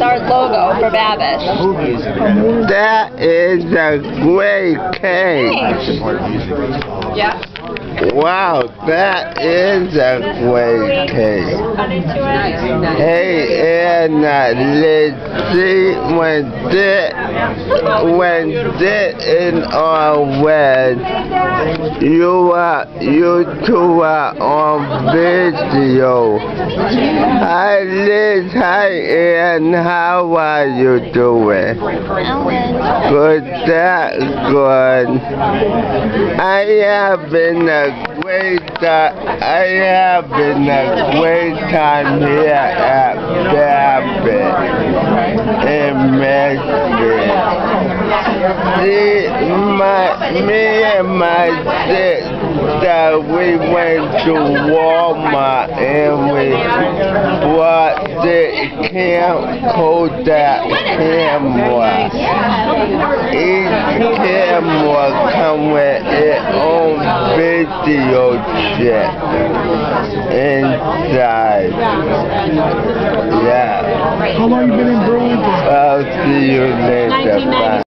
our logo for Babbage. That is a great cake. Yeah. Wow, that is a great cake. Hey, and uh, let's see when this, when this is all red, you are, you two are on video. Hi Liz, hi Ann, how are you doing? Good, that good. I have been a great, uh, I have been a great time here at Babbitt in Michigan. See, my, me and my sister, we went to Walmart and we bought the camcorder camera. Each camera come with its own video chip inside. Yeah. How long you been in Burlington? I'll see you later. Bye.